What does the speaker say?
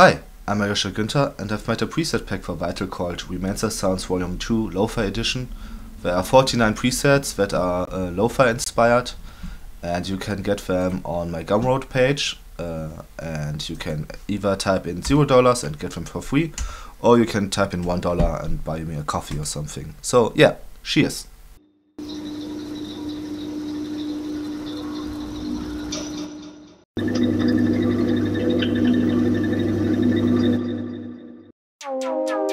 Hi, I'm Arisha Günther and I've made a preset pack for Vital called Remancer Sounds Volume 2 Lo-Fi Edition. There are 49 presets that are uh, lo-fi inspired and you can get them on my Gumroad page uh, and you can either type in $0 and get them for free or you can type in $1 and buy me a coffee or something. So yeah, cheers! Tchau, tchau.